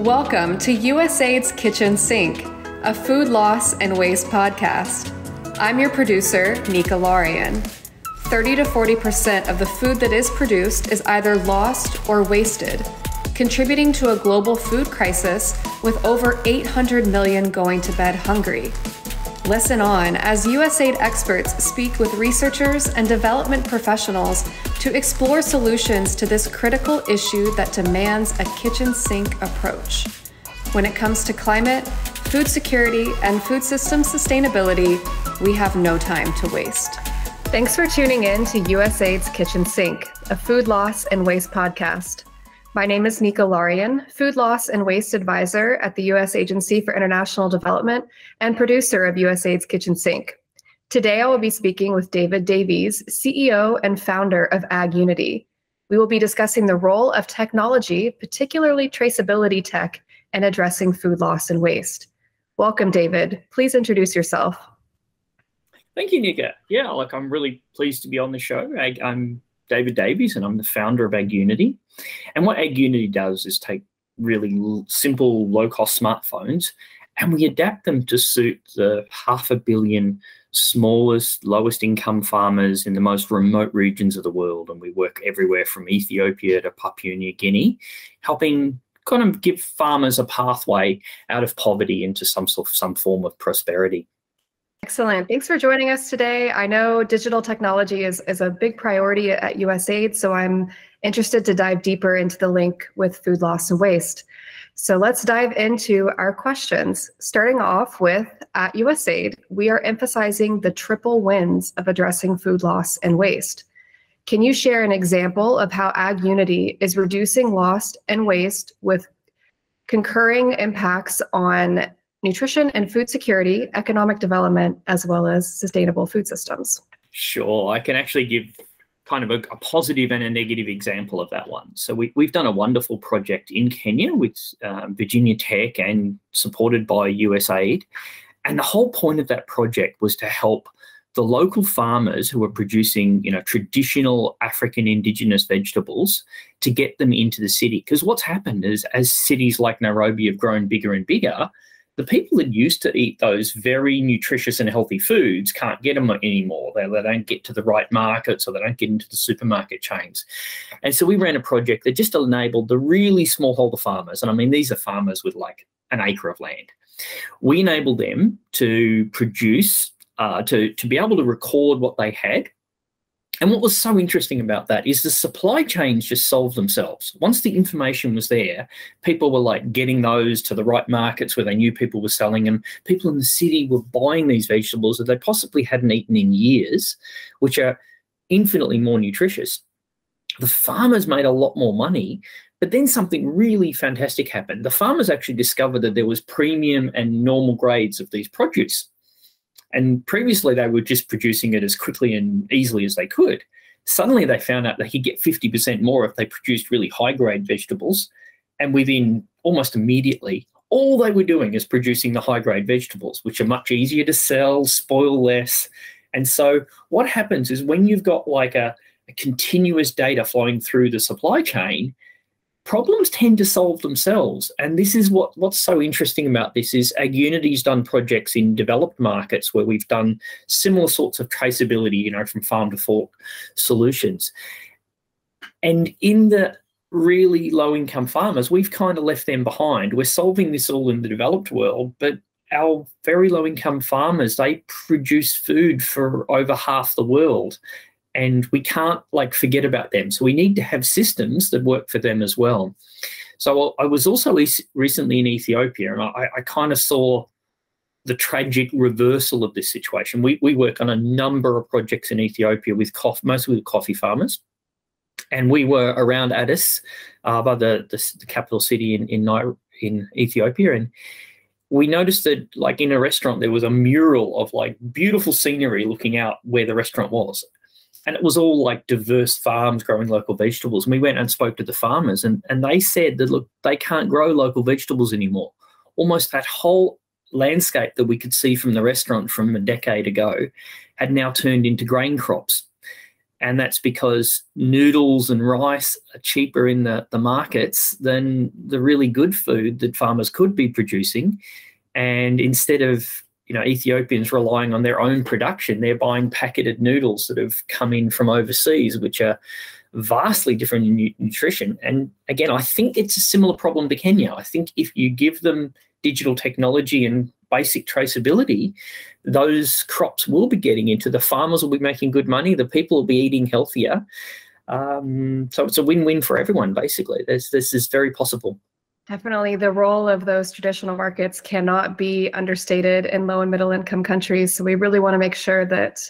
Welcome to USAID's Kitchen Sink, a food loss and waste podcast. I'm your producer, Nika Larian. 30 to 40% of the food that is produced is either lost or wasted, contributing to a global food crisis with over 800 million going to bed hungry. Listen on as USAID experts speak with researchers and development professionals to explore solutions to this critical issue that demands a kitchen sink approach. When it comes to climate, food security, and food system sustainability, we have no time to waste. Thanks for tuning in to USAID's Kitchen Sink, a food loss and waste podcast. My name is Nika Larian, Food Loss and Waste Advisor at the U.S. Agency for International Development and producer of USAID's Kitchen Sink. Today, I will be speaking with David Davies, CEO and founder of AgUnity. We will be discussing the role of technology, particularly traceability tech, and addressing food loss and waste. Welcome, David. Please introduce yourself. Thank you, Nika. Yeah, like I'm really pleased to be on the show. I, I'm David Davies, and I'm the founder of AgUnity. And what AgUnity does is take really simple, low cost smartphones and we adapt them to suit the half a billion smallest, lowest income farmers in the most remote regions of the world. And we work everywhere from Ethiopia to Papua New Guinea, helping kind of give farmers a pathway out of poverty into some sort of some form of prosperity. Excellent. Thanks for joining us today. I know digital technology is, is a big priority at USAID, so I'm interested to dive deeper into the link with food loss and waste. So let's dive into our questions. Starting off with at USAID, we are emphasizing the triple wins of addressing food loss and waste. Can you share an example of how AgUnity is reducing loss and waste with concurring impacts on nutrition and food security, economic development, as well as sustainable food systems. Sure. I can actually give kind of a, a positive and a negative example of that one. So we, we've done a wonderful project in Kenya with um, Virginia Tech and supported by USAID. And the whole point of that project was to help the local farmers who are producing, you know, traditional African indigenous vegetables to get them into the city. Because what's happened is as cities like Nairobi have grown bigger and bigger, the people that used to eat those very nutritious and healthy foods can't get them anymore. They, they don't get to the right markets or they don't get into the supermarket chains. And so we ran a project that just enabled the really smallholder farmers, and I mean, these are farmers with like an acre of land. We enabled them to produce, uh, to, to be able to record what they had and what was so interesting about that is the supply chains just solved themselves. Once the information was there, people were like getting those to the right markets where they knew people were selling them. People in the city were buying these vegetables that they possibly hadn't eaten in years, which are infinitely more nutritious. The farmers made a lot more money, but then something really fantastic happened. The farmers actually discovered that there was premium and normal grades of these produce. And previously, they were just producing it as quickly and easily as they could. Suddenly, they found out they could get 50% more if they produced really high grade vegetables. And within almost immediately, all they were doing is producing the high grade vegetables, which are much easier to sell, spoil less. And so, what happens is when you've got like a, a continuous data flowing through the supply chain, problems tend to solve themselves. And this is what, what's so interesting about this is uh, AgUnity's done projects in developed markets where we've done similar sorts of traceability, you know, from farm to fork solutions. And in the really low income farmers, we've kind of left them behind. We're solving this all in the developed world, but our very low income farmers, they produce food for over half the world and we can't like forget about them. So we need to have systems that work for them as well. So I was also recently in Ethiopia, and I, I kind of saw the tragic reversal of this situation. We we work on a number of projects in Ethiopia with coffee, mostly with coffee farmers, and we were around Addis, by the, the, the capital city in in in Ethiopia, and we noticed that like in a restaurant there was a mural of like beautiful scenery looking out where the restaurant was and it was all like diverse farms growing local vegetables. And we went and spoke to the farmers, and, and they said that look, they can't grow local vegetables anymore. Almost that whole landscape that we could see from the restaurant from a decade ago had now turned into grain crops. And that's because noodles and rice are cheaper in the, the markets than the really good food that farmers could be producing. And instead of you know Ethiopians relying on their own production, they're buying packeted noodles that have come in from overseas, which are vastly different in nutrition. And again, I think it's a similar problem to Kenya. I think if you give them digital technology and basic traceability, those crops will be getting into. The farmers will be making good money. The people will be eating healthier. Um, so it's a win-win for everyone. Basically, this this is very possible. Definitely, the role of those traditional markets cannot be understated in low and middle income countries. So we really want to make sure that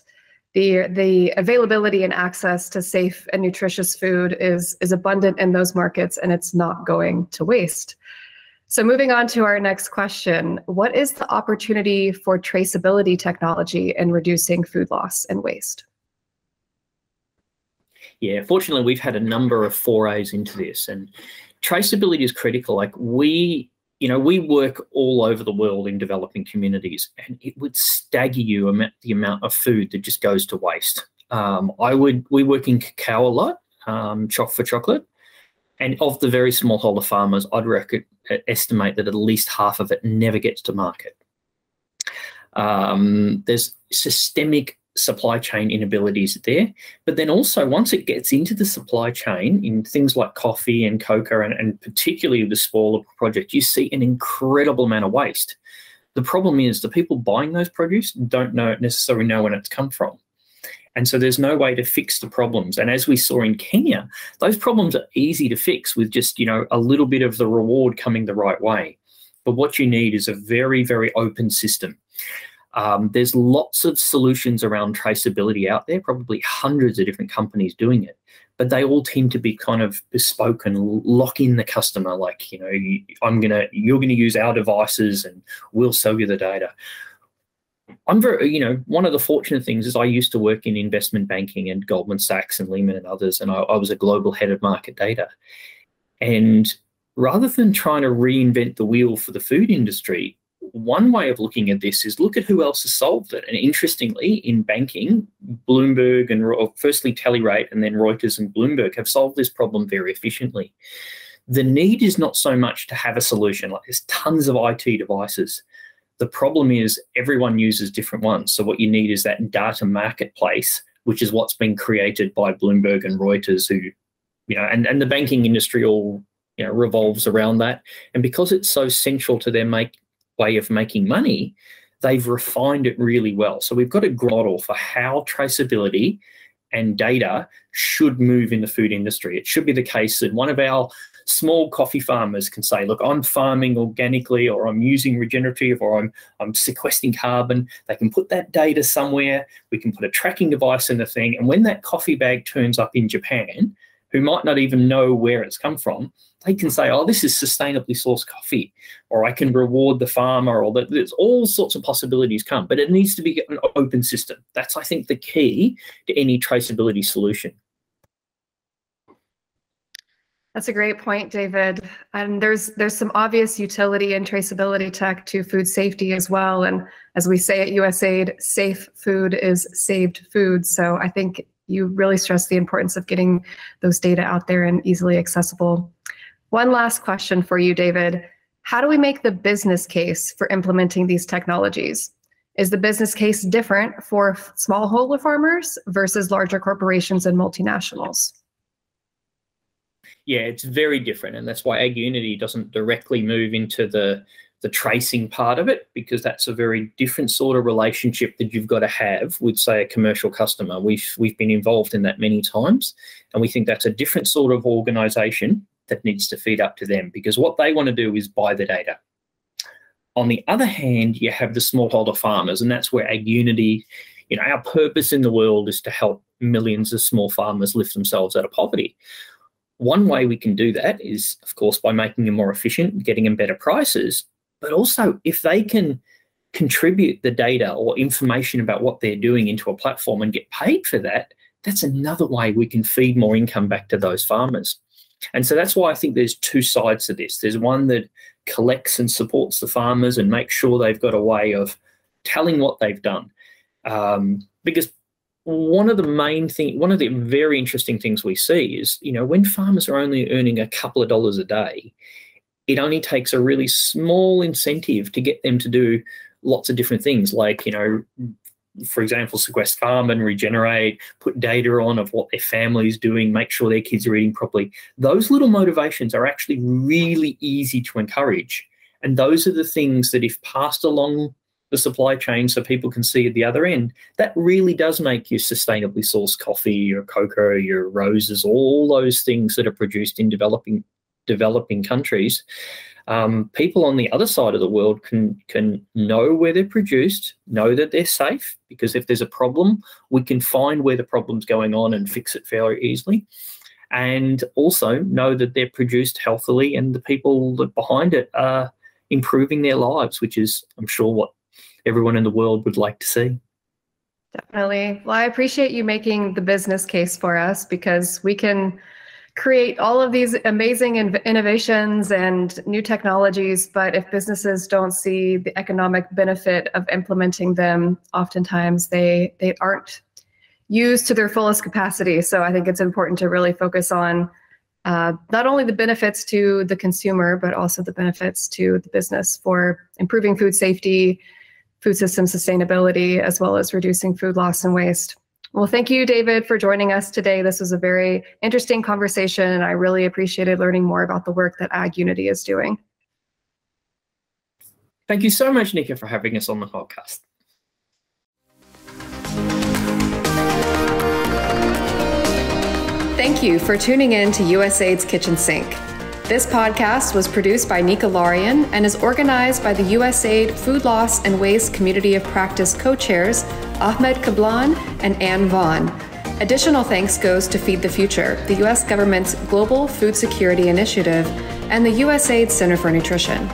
the the availability and access to safe and nutritious food is is abundant in those markets, and it's not going to waste. So moving on to our next question, what is the opportunity for traceability technology in reducing food loss and waste? Yeah, fortunately, we've had a number of forays into this, and traceability is critical. Like we, you know, we work all over the world in developing communities, and it would stagger you the amount of food that just goes to waste. Um, I would, we work in cacao a lot, um, choc for chocolate, and of the very smallholder farmers, I'd reckon, estimate that at least half of it never gets to market. Um, there's systemic supply chain inabilities there. But then also, once it gets into the supply chain in things like coffee and cocoa, and, and particularly the smaller project, you see an incredible amount of waste. The problem is the people buying those produce don't know necessarily know when it's come from. And so there's no way to fix the problems. And as we saw in Kenya, those problems are easy to fix with just, you know, a little bit of the reward coming the right way. But what you need is a very, very open system. Um, there's lots of solutions around traceability out there, probably hundreds of different companies doing it, but they all tend to be kind of bespoke and lock in the customer. Like, you know, I'm gonna, you're gonna use our devices, and we'll sell you the data. I'm very, you know, one of the fortunate things is I used to work in investment banking and Goldman Sachs and Lehman and others, and I, I was a global head of market data. And rather than trying to reinvent the wheel for the food industry, one way of looking at this is look at who else has solved it. And interestingly, in banking, Bloomberg and firstly Telerate and then Reuters and Bloomberg have solved this problem very efficiently. The need is not so much to have a solution, like there's tons of IT devices. The problem is everyone uses different ones. So what you need is that data marketplace, which is what's been created by Bloomberg and Reuters, who, you know, and, and the banking industry all you know revolves around that. And because it's so central to their make way of making money, they've refined it really well. So we've got a model for how traceability and data should move in the food industry. It should be the case that one of our small coffee farmers can say, look, I'm farming organically or I'm using regenerative or I'm, I'm sequestering carbon. They can put that data somewhere. We can put a tracking device in the thing. And when that coffee bag turns up in Japan, who might not even know where it's come from, they can say, oh, this is sustainably sourced coffee, or I can reward the farmer, or that there's all sorts of possibilities come, but it needs to be an open system. That's, I think, the key to any traceability solution. That's a great point, David. And there's there's some obvious utility and traceability tech to food safety as well. And as we say at USAID, safe food is saved food. So I think you really stress the importance of getting those data out there and easily accessible. One last question for you, David. How do we make the business case for implementing these technologies? Is the business case different for smallholder farmers versus larger corporations and multinationals? yeah, it's very different, and that's why AgUnity doesn't directly move into the the tracing part of it because that's a very different sort of relationship that you've got to have with, say, a commercial customer. We've we've been involved in that many times, and we think that's a different sort of organisation that needs to feed up to them because what they want to do is buy the data. On the other hand, you have the smallholder farmers, and that's where AgUnity, you know, our purpose in the world is to help millions of small farmers lift themselves out of poverty. One way we can do that is, of course, by making them more efficient, getting them better prices, but also if they can contribute the data or information about what they're doing into a platform and get paid for that, that's another way we can feed more income back to those farmers. And so that's why I think there's two sides to this. There's one that collects and supports the farmers and makes sure they've got a way of telling what they've done. Um, because one of the main thing, one of the very interesting things we see is, you know, when farmers are only earning a couple of dollars a day, it only takes a really small incentive to get them to do lots of different things, like you know, for example, sequester carbon, regenerate, put data on of what their family is doing, make sure their kids are eating properly. Those little motivations are actually really easy to encourage, and those are the things that, if passed along the supply chain so people can see at the other end, that really does make you sustainably sourced coffee, your cocoa, your roses, all those things that are produced in developing developing countries. Um, people on the other side of the world can can know where they're produced, know that they're safe, because if there's a problem, we can find where the problem's going on and fix it fairly easily. And also know that they're produced healthily and the people that behind it are improving their lives, which is, I'm sure, what everyone in the world would like to see. Definitely. Well, I appreciate you making the business case for us because we can create all of these amazing innovations and new technologies, but if businesses don't see the economic benefit of implementing them, oftentimes they they aren't used to their fullest capacity. So I think it's important to really focus on uh, not only the benefits to the consumer, but also the benefits to the business for improving food safety, food system sustainability, as well as reducing food loss and waste. Well, thank you, David, for joining us today. This was a very interesting conversation, and I really appreciated learning more about the work that AgUnity is doing. Thank you so much, Nika, for having us on the podcast. Thank you for tuning in to USAID's Kitchen Sink. This podcast was produced by Nika Larian and is organized by the USAID Food Loss and Waste Community of Practice co chairs Ahmed Kablan and Ann Vaughn. Additional thanks goes to Feed the Future, the U.S. government's global food security initiative, and the USAID Center for Nutrition.